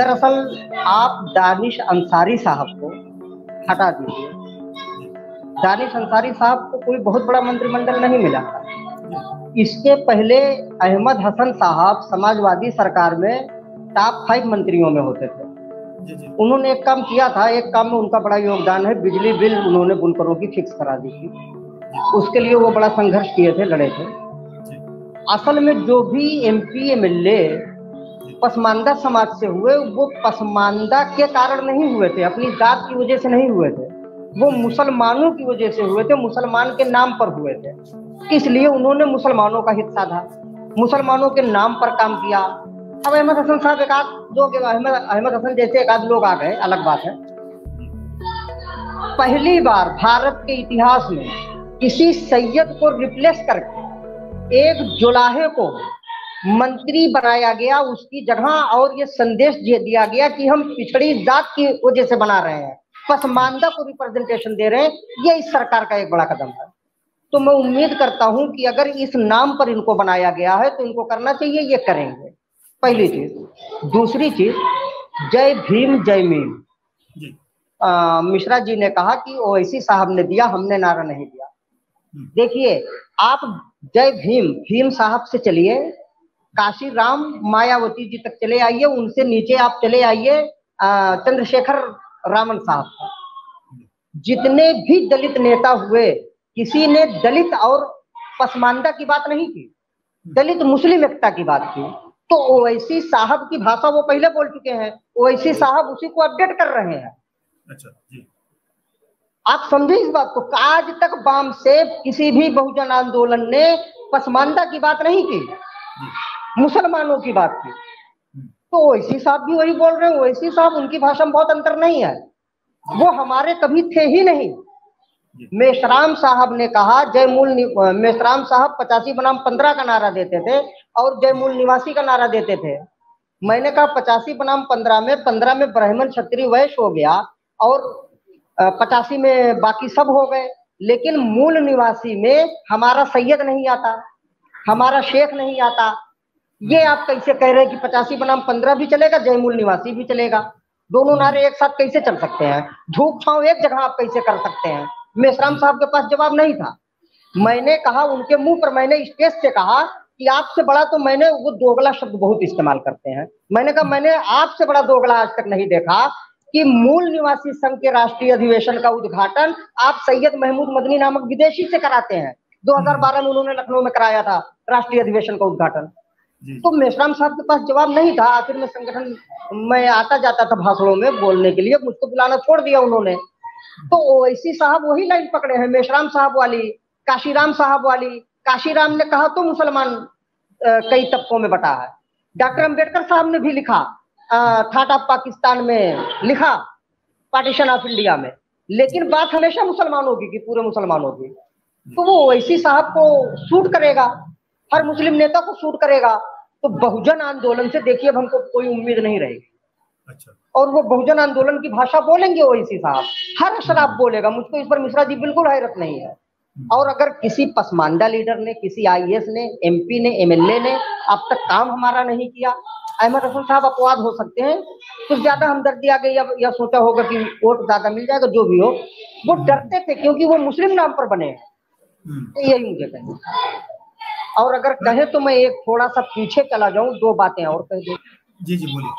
दरअसल आप दानिश अंसारी साहब को हटा दीजिए। दानिश अंसारी साहब को कोई बहुत बड़ा मंत्रिमंडल नहीं मिला था। इसके पहले अहमद हसन साहब समाजवादी सरकार में टॉप फाइव मंत्रियों में होते थे। उन्होंने एक काम किया था एक काम में उनका बड़ा योगदान है बिजली बिल उन्होंने बुनकरों की फिक्स करा दी थी। उसके लिए वो बड़ा संघर्ष किए थे लड़े थे। असल में जो भी एम पी एमपी एमएलए पसमानदा समाज से हुए, वो पसमानदा के कारण नहीं हुए थे, अपनी जात की वजह से नहीं हुए थे। वो मुसलमानों की वजह से हुए थे, मुसलमान के नाम पर हुए थे। इसलिए उन्होंने मुसलमानों का हित साधा, मुसलमानों के नाम पर काम किया। अब अहमद हसन साहब एक आध दो अहमद अहमद हसन जैसे एक आध लोग आ गए, अलग बात है। पहली बार भारत के इतिहास में किसी सैयद को रिप्लेस करके एक जुलाहे को मंत्री बनाया गया उसकी जगह और ये संदेश दिया गया कि हम पिछड़ी जात की वजह से बना रहे हैं। पसमानदा को रिप्रेजेंटेशन दे रहे हैं। ये इस सरकार का एक बड़ा कदम है। तो मैं उम्मीद करता हूँ कि अगर इस नाम पर इनको बनाया गया है तो इनको करना चाहिए ये करेंगे। पहली चीज़। दूसरी चीज़ जय भीम जय मीम। मिश्रा जी ने कहा कि ओवैसी साहब ने दिया हमने नारा नहीं दिया। हम्म। देखिए आप जय भीम भीम साहब से चलिए। काशी राम मायावती जी तक चले आइए उनसे नीचे आप चले आइए चंद्रशेखर रामन साहब। जितने भी दलित नेता हुए किसी ने दलित और पसमानदा की बात नहीं की दलित मुस्लिम एकता की बात की। तो ओवैसी साहब की भाषा वो पहले बोल चुके हैं ओवैसी साहब उसी को अपडेट कर रहे हैं। अच्छा जी। आप समझे इस बात को आज तक बाम से किसी भी बहुजन आंदोलन ने पसमानदा की बात नहीं की। जी। मुसलमानों की बात की। तो ओवैसी साहब भी वही बोल रहे हैं ओवैसी साहब उनकी भाषा में बहुत अंतर नहीं है। वो हमारे कभी थे ही नहीं। मेशराम साहब ने कहा जय मूल मेशराम साहब पचासी बनाम पंद्रह का नारा देते थे और जय मूल निवासी का नारा देते थे। मैंने कहा, पचासी बनाम पंद्रह में पंद्रह में ब्राह्मण क्षत्रिय वैश्य हो गया और पचासी में बाकी सब हो गए। लेकिन मूल निवासी में हमारा सैयद नहीं आता, हमारा शेख नहीं आता ये आप कैसे कह रहे हैं कि पचासी बनाम पंद्रह भी चलेगा जयमूल निवासी भी चलेगा? दोनों नारे एक साथ कैसे चल सकते हैं? धूप छाव एक जगह आप कैसे कर सकते हैं? मेसराम साहब के पास जवाब नहीं था। मैंने कहा उनके मुँह पर मैंने स्टेज से कहा कि आपसे बड़ा तो मैंने वो दोगला शब्द बहुत इस्तेमाल करते हैं। मैंने कहा मैंने आपसे बड़ा दोगला आज तक नहीं देखा कि मूल निवासी संघ के राष्ट्रीय अधिवेशन का उद्घाटन आप सैयद महमूद मदनी नामक विदेशी से कराते हैं। 2012 में उन्होंने लखनऊ में कराया था राष्ट्रीय अधिवेशन का उद्घाटन। तो मेश्राम साहब के पास जवाब नहीं था। आखिर में संगठन मैं आता जाता था भाषणों में बोलने के लिए। मुझको बुलाना छोड़ दिया उन्होंने। तो ओवैसी साहब वही लाइन पकड़े हैं मेश्राम साहब वाली, काशीराम साहब वाली। काशीराम ने कहा तो मुसलमान कई तबकों में बटा है। डॉक्टर अंबेडकर साहब ने भी लिखा थाट ऑफ़ पाकिस्तान में लिखा, पार्टीशन ऑफ़ इंडिया में। लेकिन बात हमेशा मुसलमानों की पूरे मुसलमानों की। तो वो ओवैसी साहब को सूट करेगा। हर मुस्लिम नेता को सूट करेगा। तो बहुजन आंदोलन से देखिए अब हमको कोई उम्मीद नहीं रहेगी। अच्छा। और वो बहुजन आंदोलन की भाषा बोलेंगे ओवैसी साहब। हर शराब बोलेगा मुझको इस पर मिश्रा जी बिल्कुल हैरत नहीं है। और अगर किसी पसमानदा लीडर ने किसी आईएएस ने एमपी ने एमएलए ने अब तक काम हमारा नहीं किया अहमद हसन साहब अपवाद हो सकते हैं। कुछ ज़्यादा हमदर्दी आ गई या, या सोचा होगा कि वोट ज़्यादा मिल जाएगा जो भी हो। वो डरते थे क्योंकि वो मुस्लिम नाम पर बने हैं। हम्म, यही मुझे कहना। और अगर कहे तो मैं एक थोड़ा सा पीछे चला जाऊँ दो बातें और कह दूँ। जी जी बोलिए।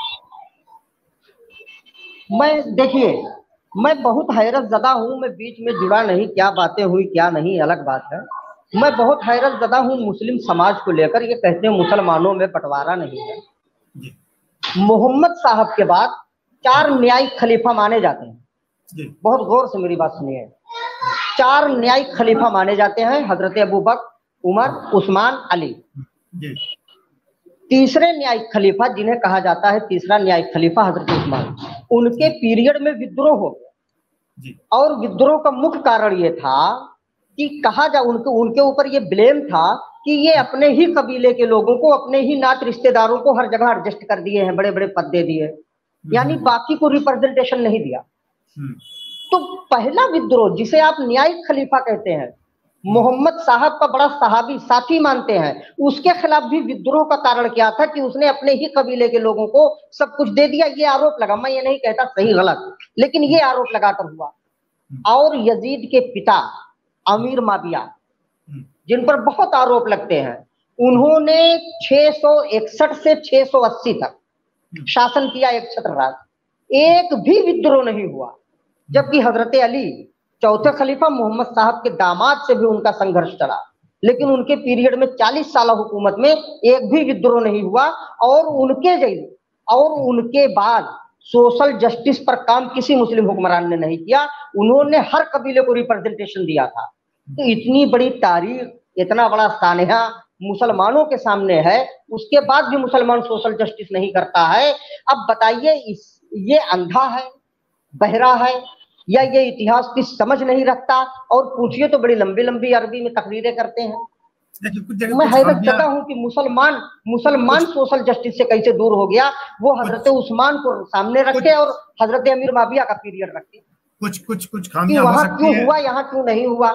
मैं देखिए मैं बहुत हैरत जदा हूँ मैं बीच में जुड़ा नहीं क्या बातें हुई क्या नहीं अलग बात है। मैं बहुत हैरत जदा हूँ मुस्लिम समाज को लेकर ये कहते हैं मुसलमानों में बंटवारा नहीं है। मोहम्मद साहब के बाद चार न्यायिक खलीफा माने जाते हैं। जी। बहुत गौर से मेरी बात सुनिए। चार न्यायिक खलीफा माने जाते हैं हज़रत अबू बकर उमर उस्मान अली। तीसरे न्यायिक खलीफा जिन्हें कहा जाता है तीसरा न्यायिक खलीफा हज़रत उस्मान। उनके पीरियड में विद्रोह हो गया। और विद्रोह का मुख्य कारण ये था कि कहा जा उनके उनके ऊपर ये ब्लेम था कि ये अपने ही कबीले के लोगों को अपने ही नात रिश्तेदारों को हर जगह एडजस्ट कर दिए हैं बड़े बड़े पद दे दिए। यानी बाकी को रिप्रेजेंटेशन नहीं दिया। हम्म, तो पहला विद्रोह जिसे आप न्यायिक खलीफा कहते हैं मोहम्मद साहब का बड़ा सहाबी साथी मानते हैं। उसके खिलाफ भी विद्रोह का कारण क्या था कि उसने अपने ही कबीले के लोगों को सब कुछ दे दिया? ये आरोप लगा। मैं ये नहीं कहता सही गलत लेकिन ये आरोप लगाकर हुआ। और यजीद के पिता अमीर माविया हम्म, जिन पर बहुत आरोप लगते हैं उन्होंने 661 से 680 तक शासन किया एक छत्र राज एक भी विद्रोह नहीं हुआ जबकि हज़रत अली चौथे खलीफा मोहम्मद साहब के दामाद से भी उनका संघर्ष चला। लेकिन उनके पीरियड में 40 साल हुकूमत में एक भी विद्रोह नहीं हुआ और उनके और उनके बाद सोशल जस्टिस पर काम किसी मुस्लिम हुक्मरान ने नहीं किया। उन्होंने हर कबीले को रिप्रेजेंटेशन दिया था। तो इतनी बड़ी तारीख, इतना बड़ा सानहा मुसलमानों के सामने है, उसके बाद भी मुसलमान सोशल जस्टिस नहीं करता है। अब बताइए, इस, ये अंधा है, बहरा है या ये इतिहास की समझ नहीं रखता? और पूछिए तो बड़ी लंबी लंबी अरबी में तकरीरें करते हैं। मैं हैरत करता हूँ कि मुसलमान मुसलमान सोशल जस्टिस से कैसे दूर हो गया वो हज़रत उस्मान को सामने रखे और हज़रत अमीर माबिया का पीरियड रखे। कुछ कुछ कुछ वहाँ खामियाँ हो वहाँ सकती क्यों हुआ यहाँ क्यों नहीं हुआ?